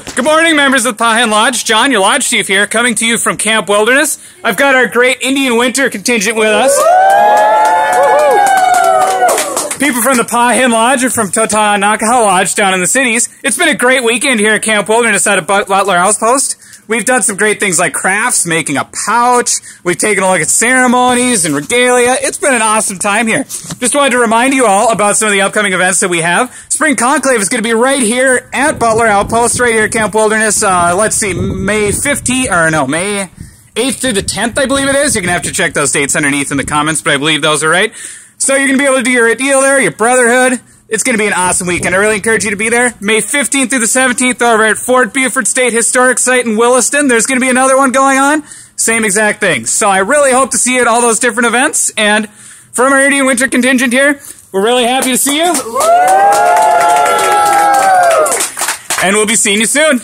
Good morning, members of the Pa-Hin Lodge. John, your lodge chief here, coming to you from Camp Wilderness. I've got our great Indian Winter contingent with us. People from the Pa-Hin Lodge are from Totanhaha Lodge down in the cities. It's been a great weekend here at Camp Wilderness out of Butler Outpost. We've done some great things like crafts, making a pouch. We've taken a look at ceremonies and regalia. It's been an awesome time here. Just wanted to remind you all about some of the upcoming events that we have. Spring Conclave is going to be right here at Butler Outpost, right here at Camp Wilderness. Uh, let's see, May 15th, or no, May 8th through the 10th, I believe it is. You're going to have to check those dates underneath in the comments, but I believe those are right. So you're going to be able to do your deal there, your brotherhood. It's going to be an awesome weekend. I really encourage you to be there. May 15th through the 17th over at Fort Buford State Historic Site in Williston. There's going to be another one going on. Same exact thing. So I really hope to see you at all those different events. And from our Indian Winter contingent here, we're really happy to see you. And we'll be seeing you soon.